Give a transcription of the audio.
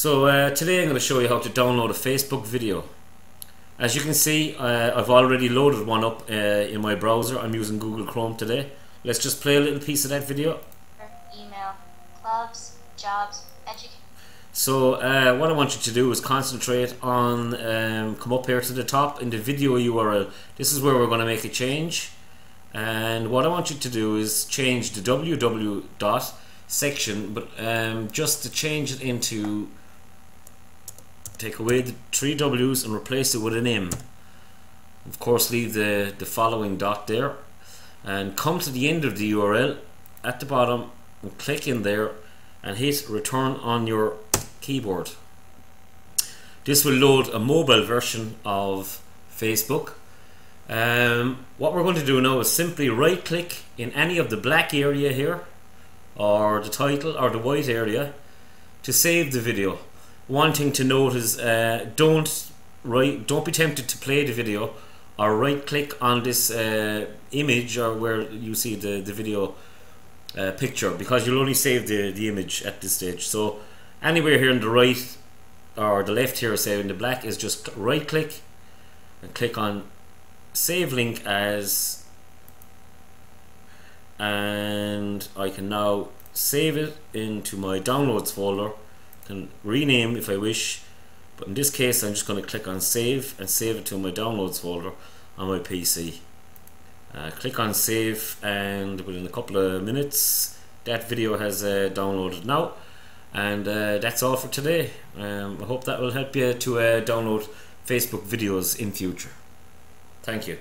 So uh, today I'm going to show you how to download a Facebook video. As you can see uh, I've already loaded one up uh, in my browser. I'm using Google Chrome today. Let's just play a little piece of that video. Email, clubs, jobs, education. So uh, what I want you to do is concentrate on, um, come up here to the top in the video URL. This is where we're going to make a change. And what I want you to do is change the www dot section, but um, just to change it into take away the three W's and replace it with an M. Of course, leave the, the following dot there and come to the end of the URL at the bottom and click in there and hit return on your keyboard. This will load a mobile version of Facebook. Um, what we're going to do now is simply right click in any of the black area here or the title or the white area to save the video one thing to note is uh, don't right don't be tempted to play the video or right click on this uh, image or where you see the, the video uh, picture because you'll only save the, the image at this stage. So anywhere here on the right or the left here say in the black is just right click and click on save link as and I can now save it into my downloads folder can rename if I wish but in this case I'm just going to click on save and save it to my downloads folder on my PC uh, click on save and within a couple of minutes that video has uh, downloaded now. And uh, that's all for today. Um, I hope that will help you to uh, download Facebook videos in future. Thank you